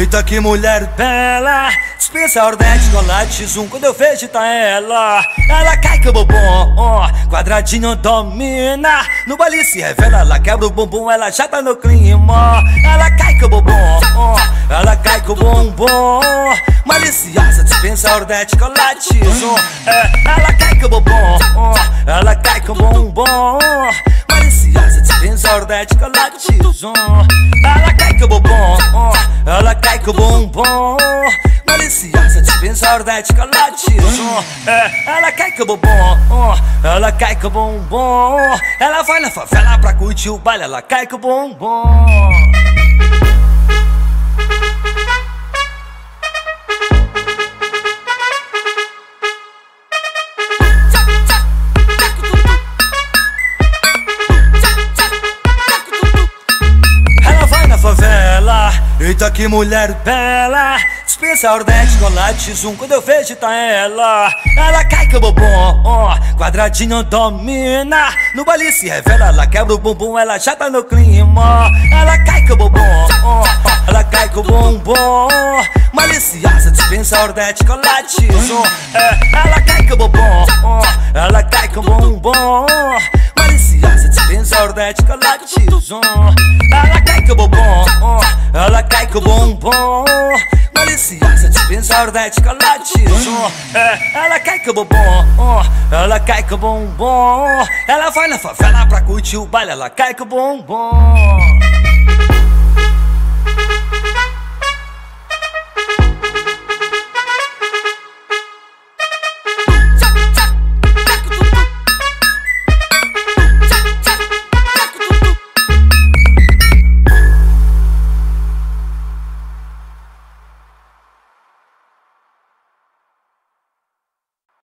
Eita que mulher bela. Dispensa ordem, chocolate, zoom Quando eu vejo tá ela. Ela cai que o bumbum Quadradinho domina. No baile se revela Ela quebra o bumbum Ela já tá no clima. Ela cai que o bumbum Ela cai com o bumbum Maliciosa, dispensa ordem, chocolate, zoom Ela cai que o bumbum oh, Ela cai com o bumbum Maliciosa, dispensa ordem, chocolate, zoom ela cai com o bumbum Maliciosa, dispensa ordética, latismo é, Ela cai com o bumbum Ela cai o bumbum Ela vai na favela pra curtir o baile Ela cai com o Eita que mulher bela. Dispensa ordem, chocolate, zoom. Quando eu vejo tá ela. Ela cai com o bumbum oh, Quadradinho domina. No baile se revela Ela quebra o bumbum Ela já tá no clima. Ela cai com o bumbum oh, Ela cai com o bumbum Maliciosa, dispensa ordem, chocolate, zoom. É, Ela cai com o bumbum chocolate, zoom Ela cai com o bumbum ela cai com o bumbum Maliciosa, dispensa ordética, latismo é, Ela cai com o bumbum Ela cai com o bumbum Ela vai na favela pra curtir o baile Ela cai com o bumbum